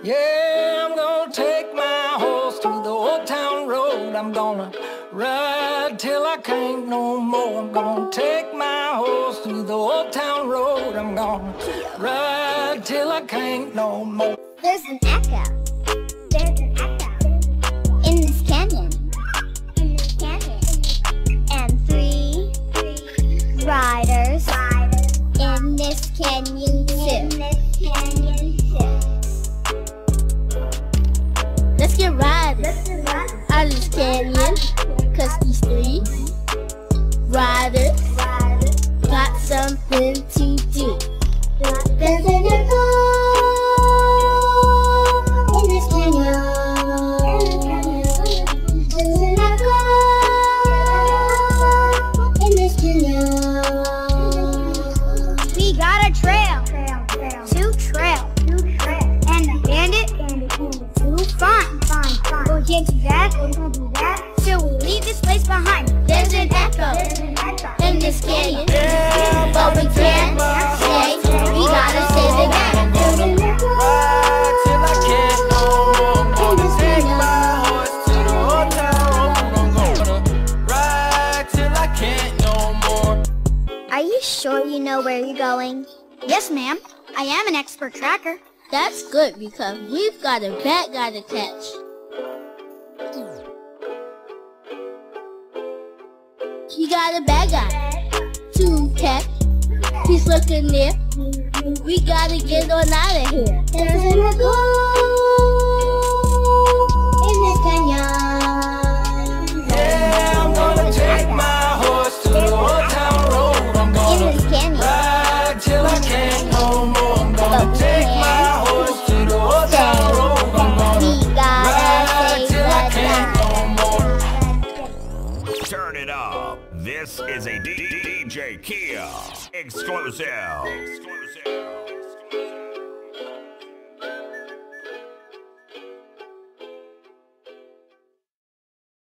Yeah, I'm gonna take my horse to the old town road. I'm gonna ride till I can't no more. I'm gonna take my horse to the old town road. I'm gonna ride till I can't no more. There's an echo. There's an echo. In this canyon. In this canyon. And three, riders, riders. In this canyon. Get riding Let's get riders. out canyon. Cause these three riders Riders. got something to that. So we leave this place behind. There's an echo in this canyon. But we can't stay. We gotta till to the till more. Are you sure you know where you're going? Yes, ma'am. I am an expert tracker. That's good because we've got a bad guy to catch. We got a bad guy to catch. He's looking near. We gotta get on out of here. There's an echo it up. This is a DJ Kia exclusive.